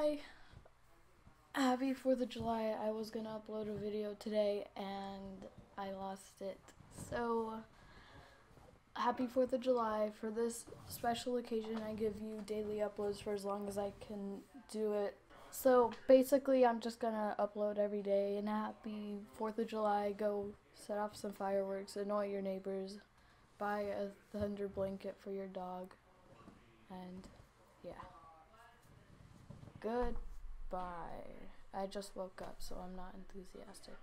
Hi. Happy 4th of July. I was gonna upload a video today and I lost it. So, happy 4th of July. For this special occasion, I give you daily uploads for as long as I can do it. So, basically, I'm just gonna upload every day and happy 4th of July. Go set off some fireworks, annoy your neighbors, buy a thunder blanket for your dog, and yeah. Goodbye. I just woke up, so I'm not enthusiastic.